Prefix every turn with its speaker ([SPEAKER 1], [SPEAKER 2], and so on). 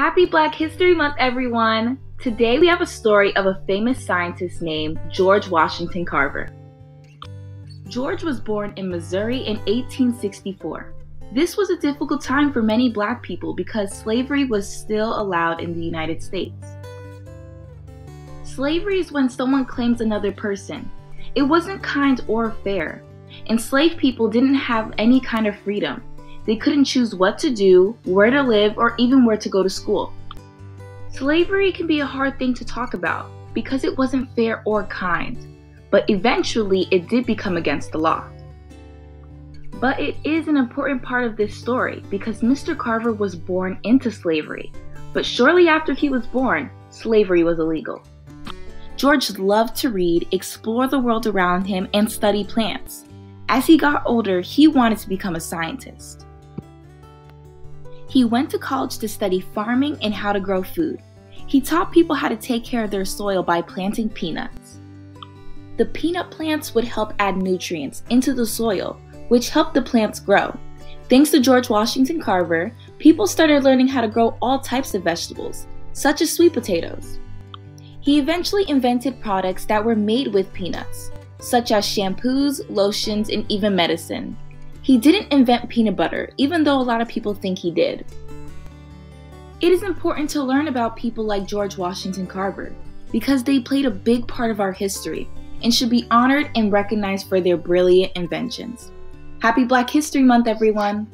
[SPEAKER 1] Happy Black History Month, everyone! Today we have a story of a famous scientist named George Washington Carver. George was born in Missouri in 1864. This was a difficult time for many black people because slavery was still allowed in the United States. Slavery is when someone claims another person. It wasn't kind or fair. Enslaved people didn't have any kind of freedom. They couldn't choose what to do, where to live, or even where to go to school. Slavery can be a hard thing to talk about because it wasn't fair or kind, but eventually it did become against the law. But it is an important part of this story because Mr. Carver was born into slavery, but shortly after he was born, slavery was illegal. George loved to read, explore the world around him, and study plants. As he got older, he wanted to become a scientist. He went to college to study farming and how to grow food. He taught people how to take care of their soil by planting peanuts. The peanut plants would help add nutrients into the soil, which helped the plants grow. Thanks to George Washington Carver, people started learning how to grow all types of vegetables, such as sweet potatoes. He eventually invented products that were made with peanuts, such as shampoos, lotions, and even medicine. He didn't invent peanut butter, even though a lot of people think he did. It is important to learn about people like George Washington Carver because they played a big part of our history and should be honored and recognized for their brilliant inventions. Happy Black History Month, everyone!